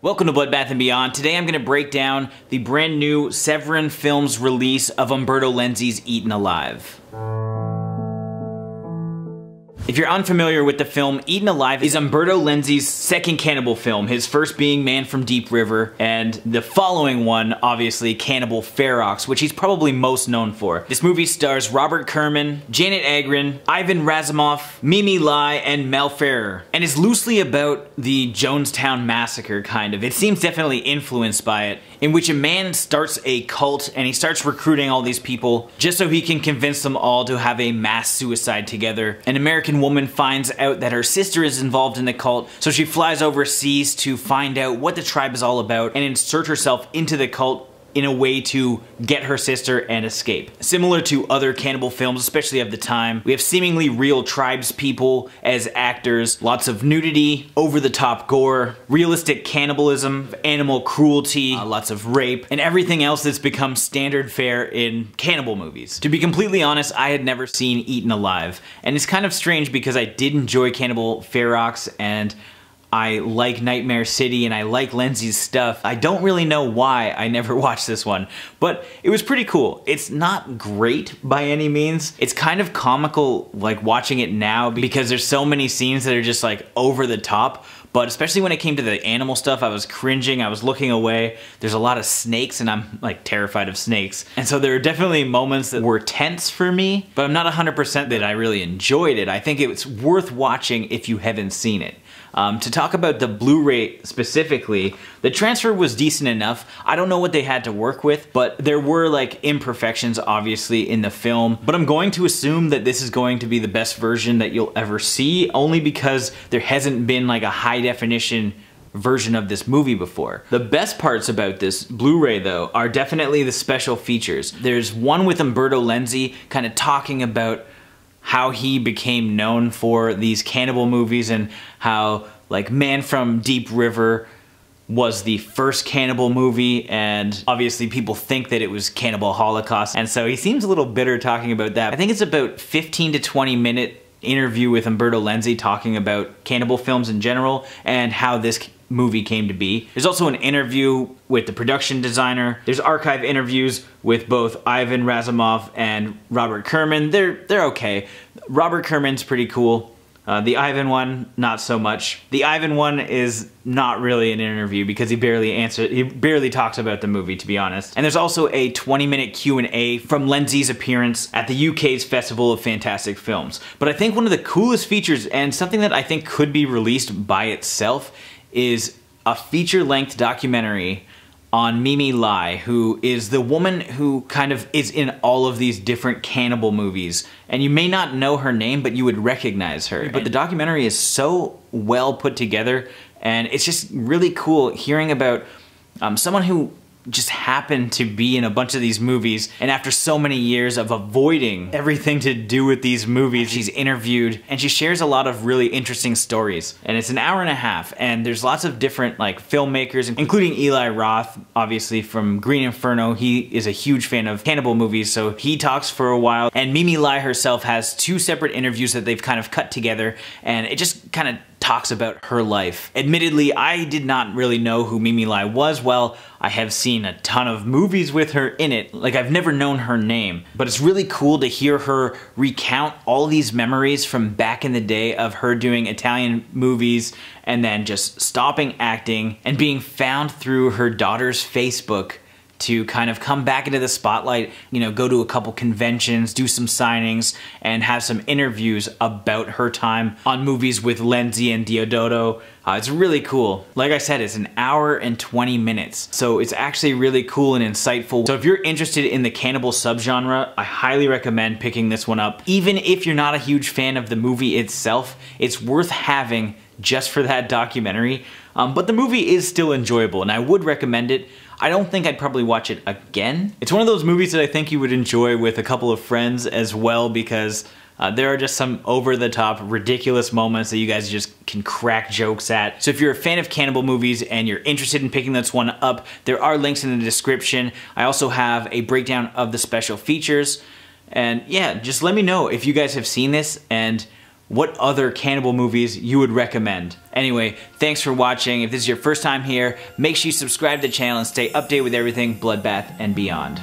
Welcome to Bloodbath and Beyond. Today I'm going to break down the brand new Severin Films release of Umberto Lenzi's Eaten Alive. If you're unfamiliar with the film, Eaten Alive is Umberto Lenzi's second cannibal film, his first being Man from Deep River, and the following one, obviously, Cannibal Ferox, which he's probably most known for. This movie stars Robert Kerman, Janet Agren, Ivan Rassimov, Me Me Lai, and Mel Ferrer, and is loosely about the Jonestown Massacre, kind of. It seems definitely influenced by it, in which a man starts a cult and he starts recruiting all these people just so he can convince them all to have a mass suicide together. An American woman finds out that her sister is involved in the cult, so she flies overseas to find out what the tribe is all about and insert herself into the cult in a way to get her sister and escape. Similar to other cannibal films, especially of the time, we have seemingly real tribes people as actors, lots of nudity, over-the-top gore, realistic cannibalism, animal cruelty, uh, lots of rape, and everything else that's become standard fare in cannibal movies. To be completely honest, I had never seen Eaten Alive, and it's kind of strange because I did enjoy Cannibal Ferox and I like Nightmare City and I like Lenzi's stuff. I don't really know why I never watched this one, but it was pretty cool. It's not great by any means. It's kind of comical like watching it now because there's so many scenes that are just like over the top, but especially when it came to the animal stuff, I was cringing, I was looking away. There's a lot of snakes and I'm like terrified of snakes. And so there are definitely moments that were tense for me, but I'm not 100% that I really enjoyed it. I think it's worth watching if you haven't seen it. Um, to talk about the Blu-ray specifically, the transfer was decent enough. I don't know what they had to work with, but there were like imperfections obviously in the film. But I'm going to assume that this is going to be the best version that you'll ever see, only because there hasn't been like a high definition version of this movie before. The best parts about this Blu-ray though are definitely the special features. There's one with Umberto Lenzi kind of talking about how he became known for these cannibal movies and how like Man from Deep River was the first cannibal movie and obviously people think that it was Cannibal Holocaust and so he seems a little bitter talking about that. I think it's about 15 to 20 minute interview with Umberto Lenzi talking about cannibal films in general and how this movie came to be. There's also an interview with the production designer. There's archive interviews with both Ivan Rassimov and Robert Kerman. They're, they're okay. Robert Kerman's pretty cool. Uh, the Ivan one, not so much. The Ivan one is not really an interview because he barely answered, he barely talks about the movie, to be honest. And there's also a 20-minute Q&A from Lenzi's appearance at the UK's Festival of Fantastic Films. But I think one of the coolest features, and something that I think could be released by itself, is a feature-length documentary on Me Me Lai, who is the woman who kind of is in all of these different cannibal movies. And you may not know her name, but you would recognize her. But the documentary is so well put together, and it's just really cool hearing about um, someone who just happened to be in a bunch of these movies and after so many years of avoiding everything to do with these movies she's interviewed and she shares a lot of really interesting stories. And it's an hour and a half and there's lots of different like filmmakers including Eli Roth obviously from Green Inferno. He is a huge fan of cannibal movies so he talks for a while. And Me Me Lai herself has two separate interviews that they've kind of cut together and it just kind of talks about her life. Admittedly, I did not really know who Me Me Lai was. Well, I have seen a ton of movies with her in it. Like, I've never known her name. But it's really cool to hear her recount all these memories from back in the day of her doing Italian movies and then just stopping acting and being found through her daughter's Facebook to kind of come back into the spotlight, you know, go to a couple conventions, do some signings, and have some interviews about her time on movies with Lenzi and Deodato. Uh, it's really cool. Like I said, it's an hour and 20 minutes. So it's actually really cool and insightful. So if you're interested in the cannibal subgenre, I highly recommend picking this one up. Even if you're not a huge fan of the movie itself, it's worth having just for that documentary. Um, but the movie is still enjoyable and I would recommend it. I don't think I'd probably watch it again. It's one of those movies that I think you would enjoy with a couple of friends as well because uh, there are just some over-the-top, ridiculous moments that you guys just can crack jokes at. So if you're a fan of cannibal movies and you're interested in picking this one up, there are links in the description. I also have a breakdown of the special features. And yeah, just let me know if you guys have seen this and what other cannibal movies you would recommend. Anyway, thanks for watching. If this is your first time here, make sure you subscribe to the channel and stay updated with everything Bloodbath and beyond.